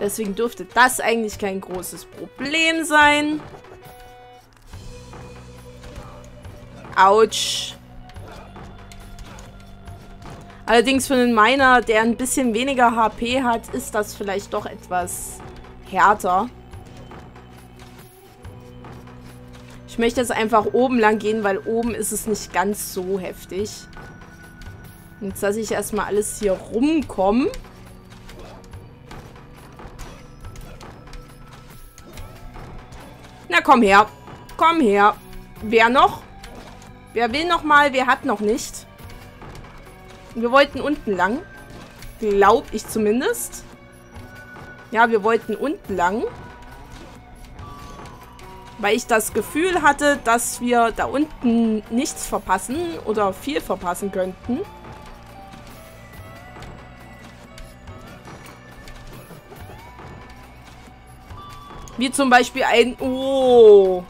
Deswegen dürfte das eigentlich kein großes Problem sein. Autsch. Allerdings für einen Miner, der ein bisschen weniger HP hat, ist das vielleicht doch etwas härter. Ich möchte jetzt einfach oben lang gehen, weil oben ist es nicht ganz so heftig. Jetzt lasse ich erstmal alles hier rumkommen. Komm her. Komm her. Wer noch? Wer will noch mal? Wer hat noch nicht? Wir wollten unten lang. Glaub ich zumindest. Ja, wir wollten unten lang. Weil ich das Gefühl hatte, dass wir da unten nichts verpassen oder viel verpassen könnten. Wie zum Beispiel ein... Oh.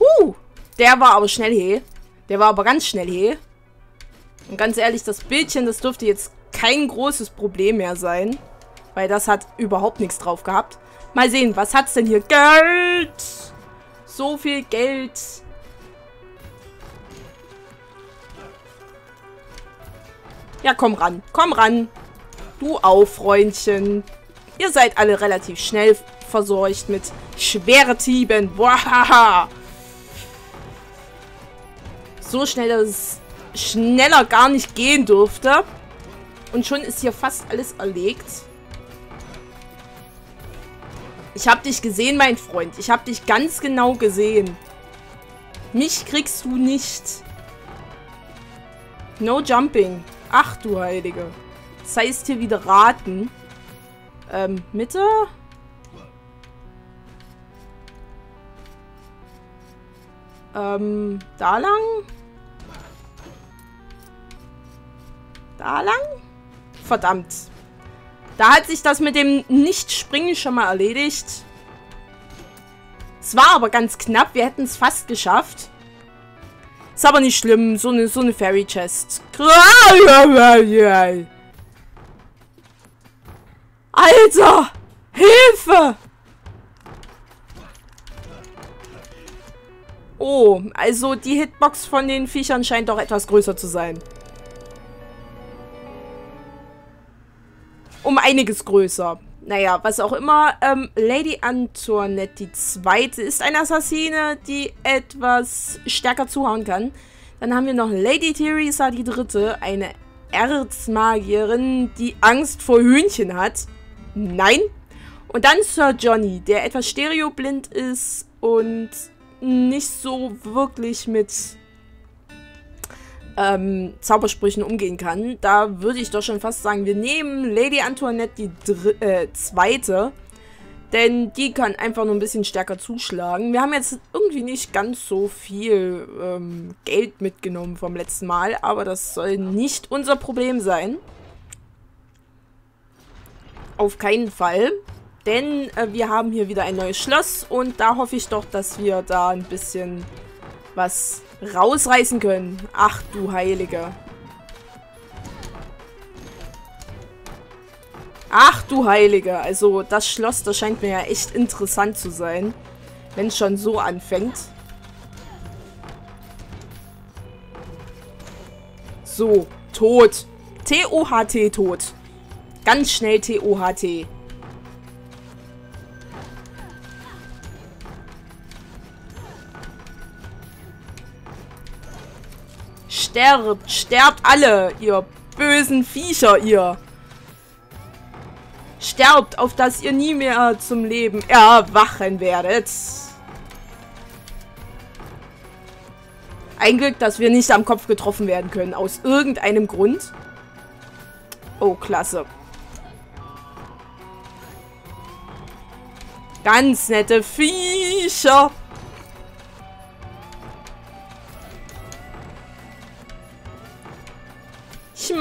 Huh. Der war aber schnell he. Der war aber ganz schnell he. Und ganz ehrlich, das Bildchen, das dürfte jetzt kein großes Problem mehr sein. Weil das hat überhaupt nichts drauf gehabt. Mal sehen, was hat's denn hier? Geld! So viel Geld. Ja, komm ran. Komm ran. Du auch, Freundchen. Ihr seid alle relativ schnell versorgt mit Schwertieben. Boah. So schnell, dass es schneller gar nicht gehen durfte. Und schon ist hier fast alles erlegt. Ich hab dich gesehen, mein Freund. Ich hab dich ganz genau gesehen. Mich kriegst du nicht. No jumping. Ach du Heilige. Das heißt hier wieder raten. Ähm, Mitte? Ähm, da lang? Da lang? Verdammt. Da hat sich das mit dem Nicht-Springen schon mal erledigt. Es war aber ganz knapp. Wir hätten es fast geschafft. Ist aber nicht schlimm. So eine, so eine Fairy Chest. Alter! Hilfe! Oh, also die Hitbox von den Viechern scheint doch etwas größer zu sein. Um einiges größer. Naja, was auch immer. Ähm, Lady Antoinette die Zweite ist eine Assassine, die etwas stärker zuhauen kann. Dann haben wir noch Lady Theresa die Dritte, eine Erzmagierin, die Angst vor Hühnchen hat. Nein. Und dann Sir Johnny, der etwas stereoblind ist und nicht so wirklich mit ähm, Zaubersprüchen umgehen kann. Da würde ich doch schon fast sagen, wir nehmen Lady Antoinette die Dr äh, zweite. Denn die kann einfach nur ein bisschen stärker zuschlagen. Wir haben jetzt irgendwie nicht ganz so viel ähm, Geld mitgenommen vom letzten Mal. Aber das soll nicht unser Problem sein. Auf keinen Fall. Denn äh, wir haben hier wieder ein neues Schloss. Und da hoffe ich doch, dass wir da ein bisschen was rausreißen können. Ach du Heilige. Ach du Heilige. Also das Schloss, das scheint mir ja echt interessant zu sein. Wenn es schon so anfängt. So, tot. T-O-H-T, tot. Ganz schnell T-O-H-T. Sterbt, sterbt alle, ihr bösen Viecher, ihr. Sterbt, auf dass ihr nie mehr zum Leben erwachen werdet. Ein Glück, dass wir nicht am Kopf getroffen werden können. Aus irgendeinem Grund. Oh, klasse. Ganz nette Viecher.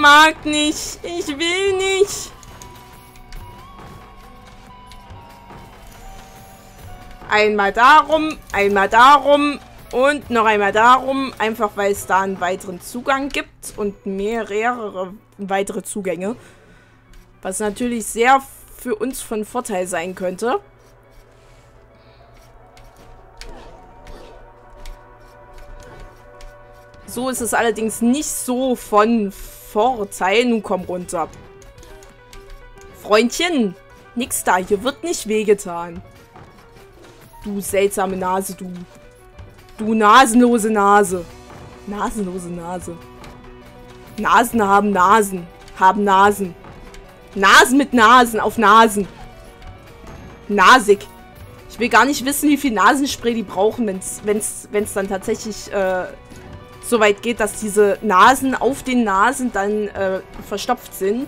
Mag nicht. Ich will nicht. Einmal darum, einmal darum. Und noch einmal darum, einfach weil es da einen weiteren Zugang gibt und mehrere weitere Zugänge. Was natürlich sehr für uns von Vorteil sein könnte. So ist es allerdings nicht so von Vorteil. Nun komm runter. Freundchen, nix da. Hier wird nicht wehgetan. Du seltsame Nase, du. Du nasenlose Nase. Nasenlose Nase. Nasen haben Nasen. Haben Nasen. Nasen mit Nasen auf Nasen. Nasig. Ich will gar nicht wissen, wie viel Nasenspray die brauchen, wenn es dann tatsächlich äh, so weit geht, dass diese Nasen auf den Nasen dann äh, verstopft sind.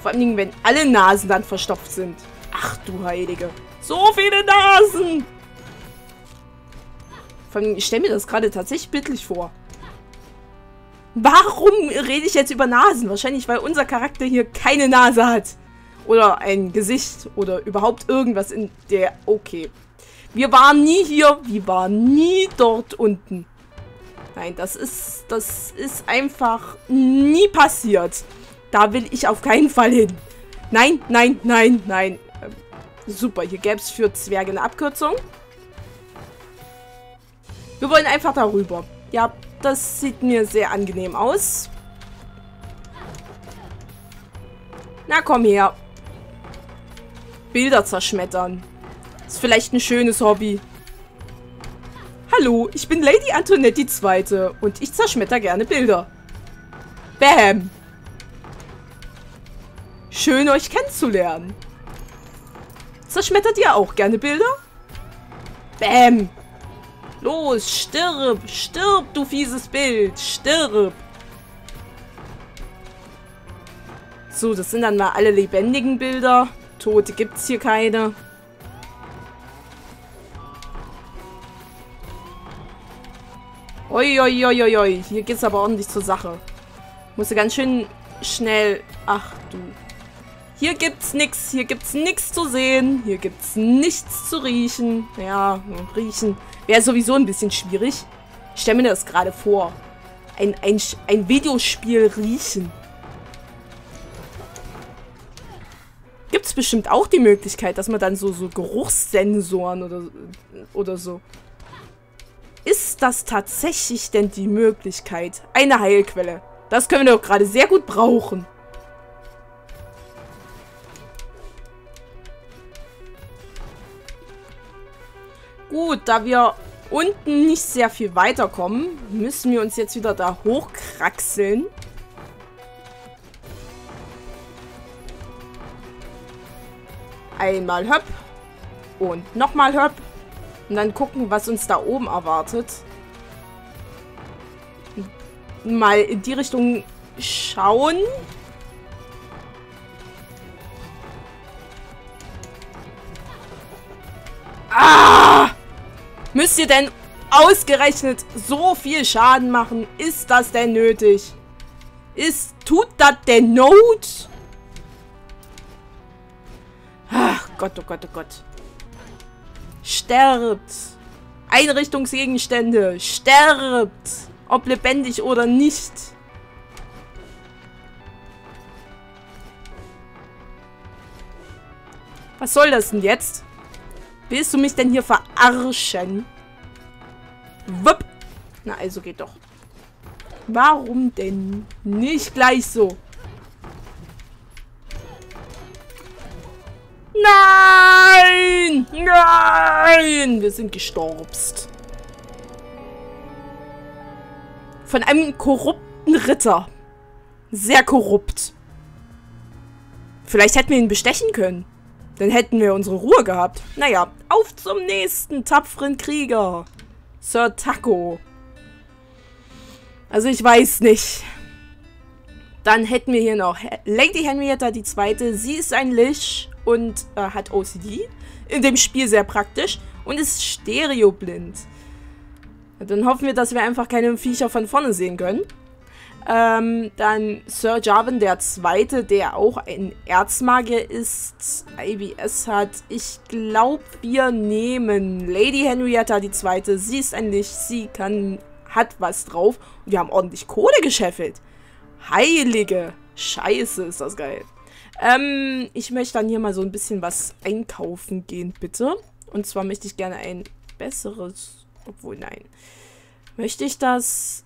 Vor allen Dingen, wenn alle Nasen dann verstopft sind. Ach du Heilige. So viele Nasen! Vor allem, ich stelle mir das gerade tatsächlich bildlich vor. Warum rede ich jetzt über Nasen? Wahrscheinlich, weil unser Charakter hier keine Nase hat. Oder ein Gesicht. Oder überhaupt irgendwas in der... Okay. Wir waren nie hier. Wir waren nie dort unten. Nein, das ist... Das ist einfach nie passiert. Da will ich auf keinen Fall hin. Nein, nein, nein, nein. Ähm, super, hier gäbe es für Zwerge eine Abkürzung. Wir wollen einfach darüber. Ja, das sieht mir sehr angenehm aus. Na, komm her. Bilder zerschmettern. Ist vielleicht ein schönes Hobby. Hallo, ich bin Lady Antoinette II. Und ich zerschmetter gerne Bilder. Bam. Schön, euch kennenzulernen. Zerschmettert ihr auch gerne Bilder? Bam. Los, stirb! Stirb, du fieses Bild! Stirb! So, das sind dann mal alle lebendigen Bilder. Tote gibt's hier keine. Uiuiuiui, hier geht's aber ordentlich zur Sache. Musste ganz schön schnell... Ach du. Hier gibt's nix, hier gibt's nichts zu sehen, hier gibt's nichts zu riechen. Ja, riechen. Wäre sowieso ein bisschen schwierig. Ich stelle mir das gerade vor. Ein, ein, ein Videospiel riechen. Gibt es bestimmt auch die Möglichkeit, dass man dann so, so Geruchssensoren oder, oder so. Ist das tatsächlich denn die Möglichkeit? Eine Heilquelle. Das können wir doch gerade sehr gut brauchen. Gut, da wir unten nicht sehr viel weiterkommen, müssen wir uns jetzt wieder da hochkraxeln. Einmal Höpp. Und nochmal Höpp. Und dann gucken, was uns da oben erwartet. Mal in die Richtung schauen. Ah! Müsst ihr denn ausgerechnet so viel Schaden machen? Ist das denn nötig? Ist, tut das denn Not? Ach Gott, oh Gott, oh Gott. Sterbt. Einrichtungsgegenstände. Sterbt. Ob lebendig oder nicht. Was soll das denn jetzt? Willst du mich denn hier verarschen? Wupp. Na, also geht doch. Warum denn nicht gleich so? Nein! Wir sind gestorbst. Von einem korrupten Ritter. Sehr korrupt. Vielleicht hätten wir ihn bestechen können. Dann hätten wir unsere Ruhe gehabt. Naja, auf zum nächsten tapferen Krieger. Sir Taco. Also ich weiß nicht. Dann hätten wir hier noch Lady Henrietta II. Sie ist ein Lich und äh, hat OCD. In dem Spiel sehr praktisch. Und ist stereoblind. Dann hoffen wir, dass wir einfach keine Viecher von vorne sehen können. Ähm, dann Sir Jarvan der Zweite, der auch ein Erzmagier ist, IBS hat. Ich glaube, wir nehmen Lady Henrietta die Zweite. Sie ist ein Licht, sie kann, hat was drauf. Und wir haben ordentlich Kohle gescheffelt. Heilige Scheiße, ist das geil. Ähm, ich möchte dann hier mal so ein bisschen was einkaufen gehen, bitte. Und zwar möchte ich gerne ein besseres... Obwohl, nein. Möchte ich das...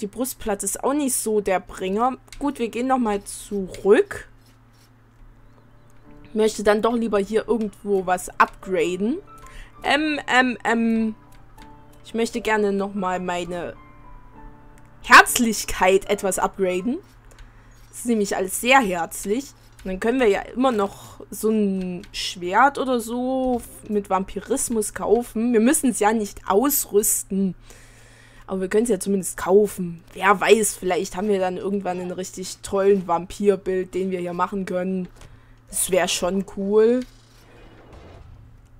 Die Brustplatte ist auch nicht so der Bringer. Gut, wir gehen nochmal zurück. Möchte dann doch lieber hier irgendwo was upgraden. Ähm, ähm, ähm... Ich möchte gerne nochmal meine Herzlichkeit etwas upgraden. Das ist nämlich alles sehr herzlich. Dann können wir ja immer noch so ein Schwert oder so mit Vampirismus kaufen. Wir müssen es ja nicht ausrüsten. Aber wir können es ja zumindest kaufen. Wer weiß, vielleicht haben wir dann irgendwann einen richtig tollen Vampirbild, den wir hier machen können. Das wäre schon cool.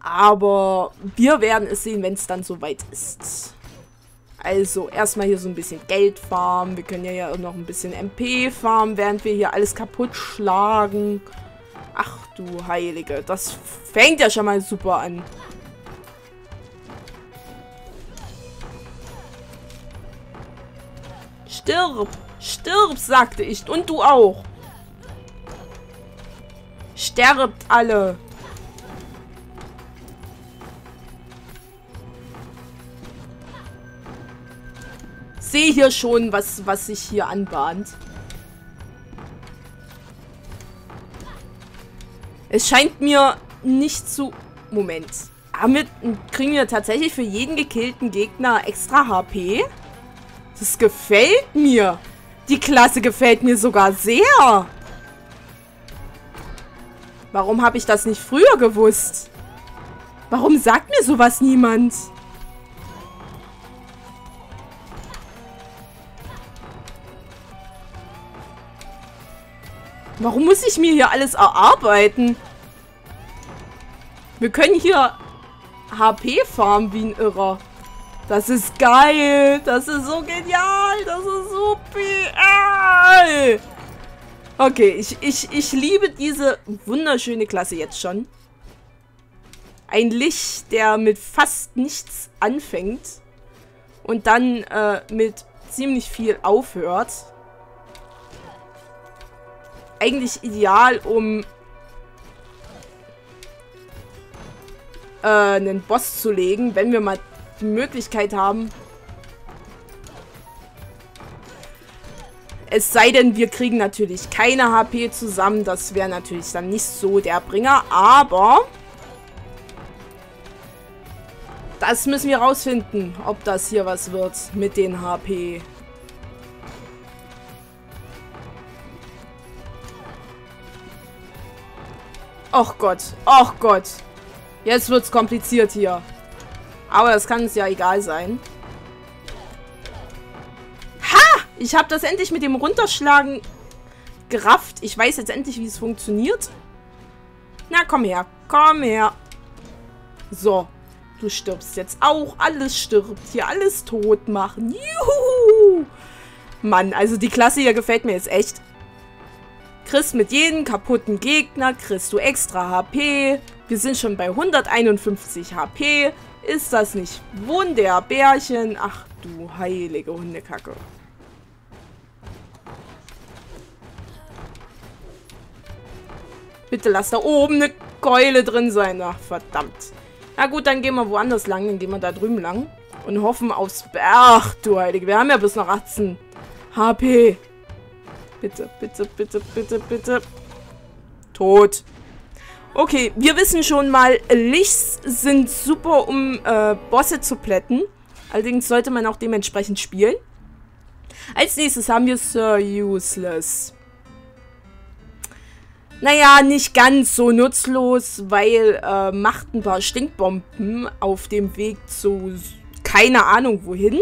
Aber wir werden es sehen, wenn es dann soweit ist. Also erstmal hier so ein bisschen Geld farmen. Wir können ja, ja noch ein bisschen MP farmen, während wir hier alles kaputt schlagen. Ach du Heilige, das fängt ja schon mal super an. Stirb! Stirb, sagte ich. Und du auch. Sterbt alle. Sehe hier schon, was, was sich hier anbahnt. Es scheint mir nicht zu... Moment. Wir, kriegen wir tatsächlich für jeden gekillten Gegner extra HP? Das gefällt mir. Die Klasse gefällt mir sogar sehr. Warum habe ich das nicht früher gewusst? Warum sagt mir sowas niemand? Warum muss ich mir hier alles erarbeiten? Wir können hier HP farmen wie ein Irrer. Das ist geil. Das ist so genial. Das ist geil. Okay, ich, ich, ich liebe diese wunderschöne Klasse jetzt schon. Ein Licht, der mit fast nichts anfängt und dann äh, mit ziemlich viel aufhört eigentlich ideal, um äh, einen Boss zu legen, wenn wir mal die Möglichkeit haben. Es sei denn, wir kriegen natürlich keine HP zusammen. Das wäre natürlich dann nicht so der Bringer. Aber das müssen wir rausfinden, ob das hier was wird mit den HP. Och Gott. Och Gott. Jetzt wird's kompliziert hier. Aber das kann es ja egal sein. Ha! Ich habe das endlich mit dem Runterschlagen gerafft. Ich weiß jetzt endlich, wie es funktioniert. Na, komm her. Komm her. So. Du stirbst jetzt auch. Alles stirbt. Hier alles tot machen. Juhu! Mann, also die Klasse hier gefällt mir jetzt echt. Kriegst mit jedem kaputten Gegner, kriegst du extra HP. Wir sind schon bei 151 HP. Ist das nicht Wunderbärchen? Ach du heilige Hundekacke. Bitte lass da oben eine Keule drin sein. Ach, verdammt. Na gut, dann gehen wir woanders lang. Dann gehen wir da drüben lang. Und hoffen aufs... Ach, du Heilige. Wir haben ja bis noch 18 HP. Bitte, bitte, bitte, bitte, bitte. Tot. Okay, wir wissen schon mal, Lichts sind super, um äh, Bosse zu plätten. Allerdings sollte man auch dementsprechend spielen. Als nächstes haben wir Sir Useless. Naja, nicht ganz so nutzlos, weil äh, macht ein paar Stinkbomben auf dem Weg zu keine Ahnung wohin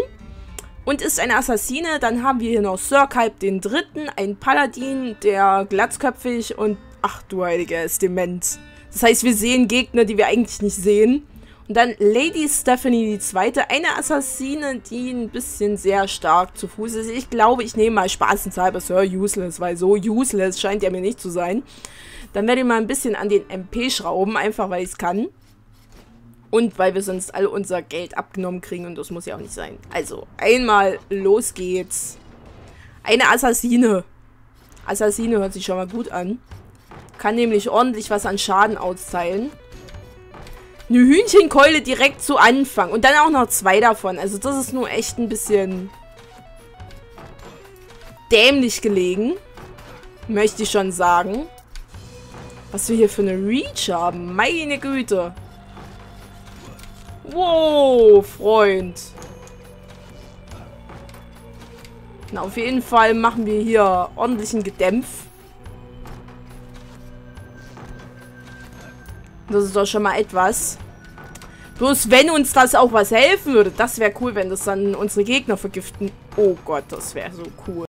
und ist eine Assassine. Dann haben wir hier noch Sir Kalb den Dritten, ein Paladin, der glatzköpfig und ach du Heilige, ist dement. Das heißt, wir sehen Gegner, die wir eigentlich nicht sehen. Und dann Lady Stephanie die zweite, eine Assassine, die ein bisschen sehr stark zu Fuß ist. Ich glaube, ich nehme mal spaßenshalber Sir Useless, weil so useless scheint er mir nicht zu sein. Dann werde ich mal ein bisschen an den MP schrauben, einfach weil ich es kann. Und weil wir sonst alle unser Geld abgenommen kriegen und das muss ja auch nicht sein. Also, einmal los geht's. Eine Assassine. Assassine hört sich schon mal gut an. Kann nämlich ordentlich was an Schaden austeilen. Eine Hühnchenkeule direkt zu Anfang. Und dann auch noch zwei davon. Also das ist nur echt ein bisschen dämlich gelegen. Möchte ich schon sagen. Was wir hier für eine Reach haben. Meine Güte. Wow, Freund. Na, auf jeden Fall machen wir hier ordentlichen Gedämpf. Das ist doch schon mal etwas. Bloß wenn uns das auch was helfen würde, das wäre cool, wenn das dann unsere Gegner vergiften. Oh Gott, das wäre so cool.